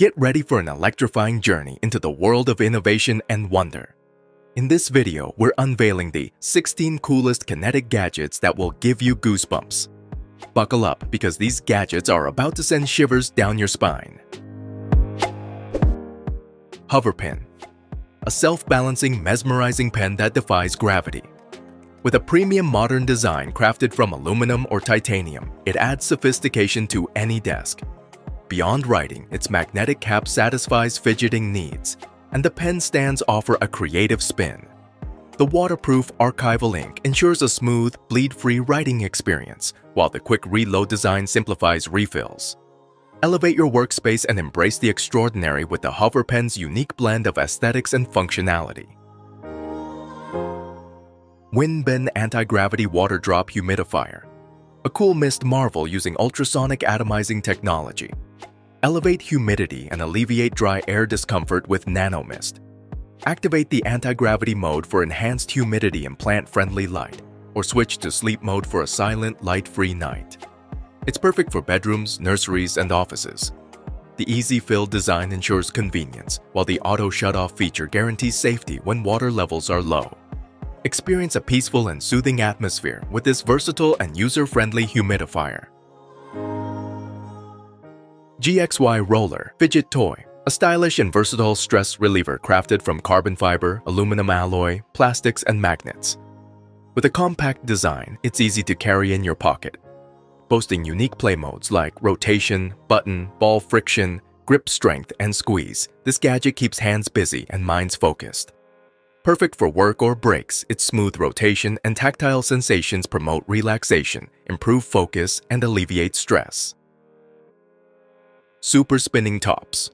Get ready for an electrifying journey into the world of innovation and wonder. In this video, we're unveiling the 16 coolest kinetic gadgets that will give you goosebumps. Buckle up because these gadgets are about to send shivers down your spine. Hover Pen A self-balancing, mesmerizing pen that defies gravity. With a premium modern design crafted from aluminum or titanium, it adds sophistication to any desk. Beyond writing, its magnetic cap satisfies fidgeting needs, and the pen stands offer a creative spin. The waterproof archival ink ensures a smooth, bleed-free writing experience, while the quick reload design simplifies refills. Elevate your workspace and embrace the extraordinary with the Hover Pen's unique blend of aesthetics and functionality. WinBin Anti-Gravity Water Drop Humidifier A cool mist marvel using ultrasonic atomizing technology. Elevate humidity and alleviate dry air discomfort with nanomist. Activate the anti-gravity mode for enhanced humidity and plant-friendly light, or switch to sleep mode for a silent, light-free night. It's perfect for bedrooms, nurseries, and offices. The easy fill design ensures convenience, while the auto shut-off feature guarantees safety when water levels are low. Experience a peaceful and soothing atmosphere with this versatile and user-friendly humidifier. GXY Roller Fidget Toy a stylish and versatile stress reliever crafted from carbon fiber, aluminum alloy, plastics, and magnets. With a compact design, it's easy to carry in your pocket. Boasting unique play modes like rotation, button, ball friction, grip strength, and squeeze, this gadget keeps hands busy and minds focused. Perfect for work or breaks, its smooth rotation and tactile sensations promote relaxation, improve focus, and alleviate stress. Super Spinning Tops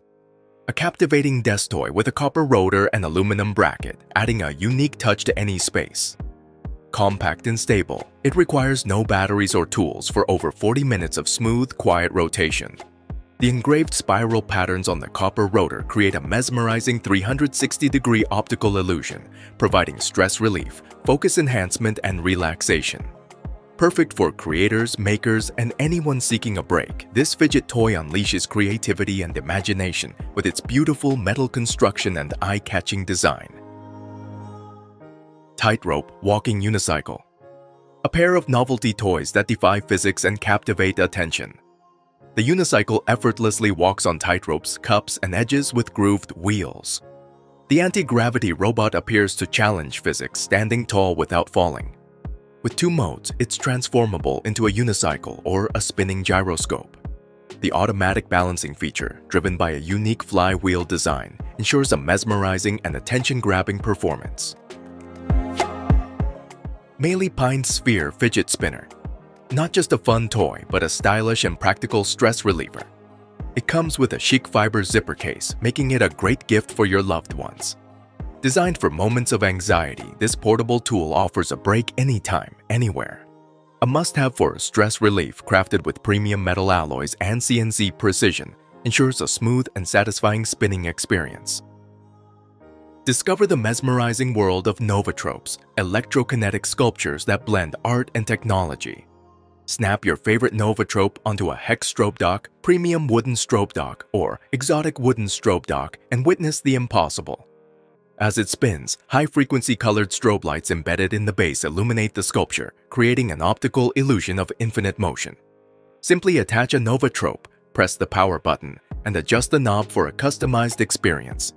A captivating desk toy with a copper rotor and aluminum bracket, adding a unique touch to any space. Compact and stable, it requires no batteries or tools for over 40 minutes of smooth, quiet rotation. The engraved spiral patterns on the copper rotor create a mesmerizing 360-degree optical illusion, providing stress relief, focus enhancement, and relaxation. Perfect for creators, makers, and anyone seeking a break, this fidget toy unleashes creativity and imagination with its beautiful metal construction and eye-catching design. Tightrope Walking Unicycle A pair of novelty toys that defy physics and captivate attention. The unicycle effortlessly walks on tightropes, cups, and edges with grooved wheels. The anti-gravity robot appears to challenge physics, standing tall without falling. With two modes, it's transformable into a unicycle or a spinning gyroscope. The automatic balancing feature, driven by a unique flywheel design, ensures a mesmerizing and attention-grabbing performance. MaileyPind Sphere Fidget Spinner not just a fun toy, but a stylish and practical stress reliever. It comes with a chic fiber zipper case, making it a great gift for your loved ones. Designed for moments of anxiety, this portable tool offers a break anytime, anywhere. A must-have for stress relief crafted with premium metal alloys and CNC precision ensures a smooth and satisfying spinning experience. Discover the mesmerizing world of Novatropes, electrokinetic sculptures that blend art and technology. Snap your favorite Novatrope onto a hex strobe dock, premium wooden strobe dock, or exotic wooden strobe dock and witness the impossible. As it spins, high-frequency colored strobe lights embedded in the base illuminate the sculpture, creating an optical illusion of infinite motion. Simply attach a Novatrope, press the power button, and adjust the knob for a customized experience.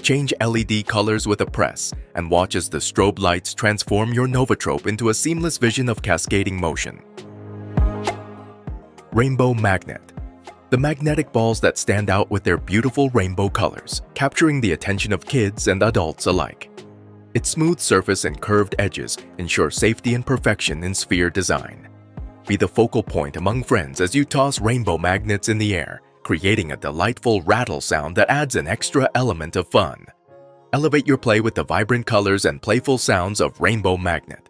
Change LED colors with a press and watch as the strobe lights transform your Novatrope into a seamless vision of cascading motion. Rainbow Magnet The magnetic balls that stand out with their beautiful rainbow colors, capturing the attention of kids and adults alike. Its smooth surface and curved edges ensure safety and perfection in sphere design. Be the focal point among friends as you toss rainbow magnets in the air, creating a delightful rattle sound that adds an extra element of fun. Elevate your play with the vibrant colors and playful sounds of Rainbow Magnet.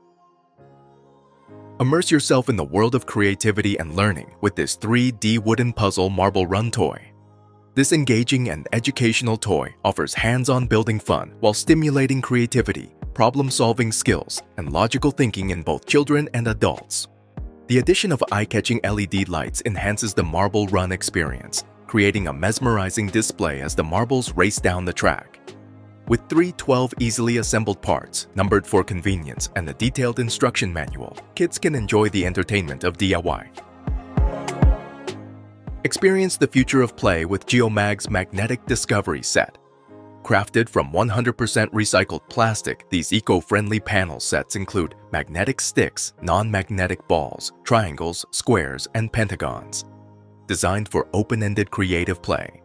Immerse yourself in the world of creativity and learning with this 3D wooden puzzle marble run toy. This engaging and educational toy offers hands-on building fun while stimulating creativity, problem-solving skills, and logical thinking in both children and adults. The addition of eye-catching LED lights enhances the marble run experience, creating a mesmerizing display as the marbles race down the track. With three 12 easily assembled parts, numbered for convenience, and a detailed instruction manual, kids can enjoy the entertainment of DIY. Experience the future of play with Geomag's Magnetic Discovery Set. Crafted from 100% recycled plastic, these eco-friendly panel sets include magnetic sticks, non-magnetic balls, triangles, squares, and pentagons. Designed for open-ended creative play.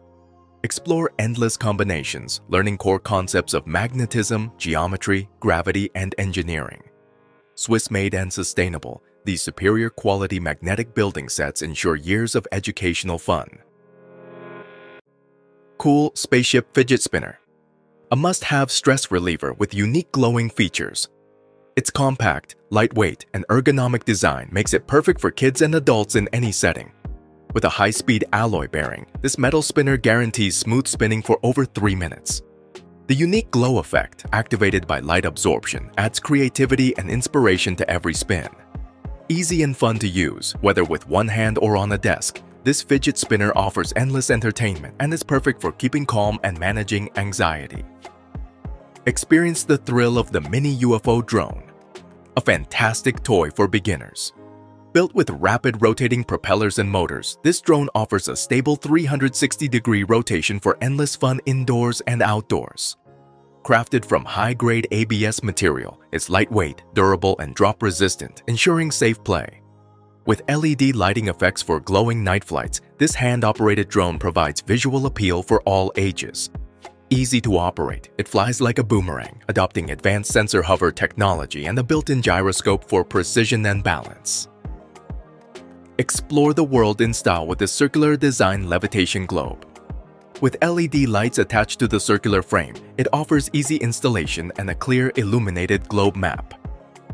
Explore endless combinations, learning core concepts of magnetism, geometry, gravity, and engineering. Swiss-made and sustainable, these superior quality magnetic building sets ensure years of educational fun. Cool Spaceship Fidget Spinner a must-have stress reliever with unique glowing features. Its compact, lightweight, and ergonomic design makes it perfect for kids and adults in any setting. With a high-speed alloy bearing, this metal spinner guarantees smooth spinning for over 3 minutes. The unique glow effect, activated by light absorption, adds creativity and inspiration to every spin. Easy and fun to use, whether with one hand or on a desk, this fidget spinner offers endless entertainment and is perfect for keeping calm and managing anxiety. Experience the thrill of the mini UFO drone, a fantastic toy for beginners. Built with rapid rotating propellers and motors, this drone offers a stable 360-degree rotation for endless fun indoors and outdoors. Crafted from high-grade ABS material, it's lightweight, durable, and drop-resistant, ensuring safe play. With LED lighting effects for glowing night flights, this hand-operated drone provides visual appeal for all ages. Easy to operate, it flies like a boomerang, adopting advanced sensor hover technology and a built-in gyroscope for precision and balance. Explore the world in style with the circular design levitation globe. With LED lights attached to the circular frame, it offers easy installation and a clear illuminated globe map.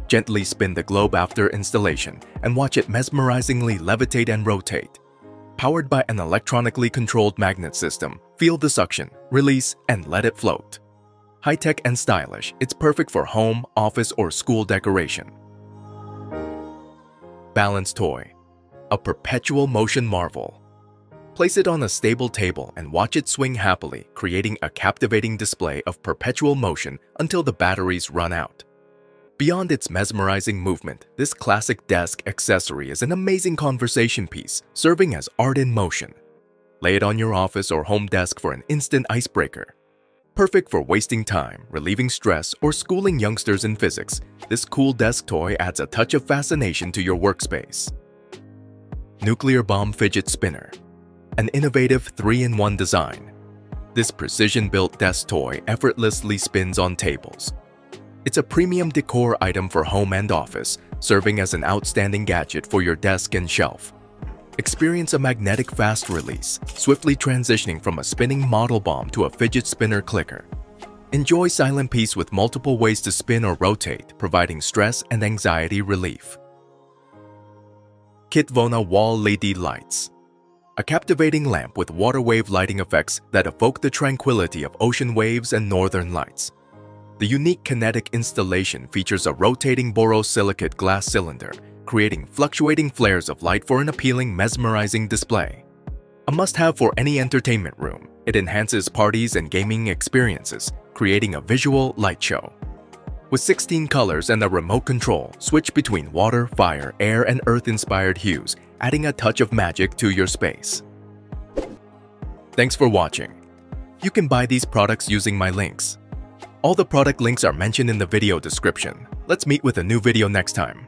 Gently spin the globe after installation and watch it mesmerizingly levitate and rotate. Powered by an electronically controlled magnet system, feel the suction, release, and let it float. High-tech and stylish, it's perfect for home, office, or school decoration. Balance Toy A perpetual motion marvel. Place it on a stable table and watch it swing happily, creating a captivating display of perpetual motion until the batteries run out. Beyond its mesmerizing movement, this classic desk accessory is an amazing conversation piece, serving as art in motion. Lay it on your office or home desk for an instant icebreaker. Perfect for wasting time, relieving stress, or schooling youngsters in physics, this cool desk toy adds a touch of fascination to your workspace. Nuclear Bomb Fidget Spinner An innovative 3-in-1 design. This precision-built desk toy effortlessly spins on tables, it's a premium decor item for home and office, serving as an outstanding gadget for your desk and shelf. Experience a magnetic fast release, swiftly transitioning from a spinning model bomb to a fidget spinner clicker. Enjoy silent peace with multiple ways to spin or rotate, providing stress and anxiety relief. Kitvona Wall LED Lights A captivating lamp with water wave lighting effects that evoke the tranquility of ocean waves and northern lights. The unique kinetic installation features a rotating borosilicate glass cylinder, creating fluctuating flares of light for an appealing, mesmerizing display. A must-have for any entertainment room, it enhances parties and gaming experiences, creating a visual light show. With 16 colors and a remote control, switch between water, fire, air, and earth-inspired hues, adding a touch of magic to your space. Thanks for watching. You can buy these products using my links. All the product links are mentioned in the video description. Let's meet with a new video next time.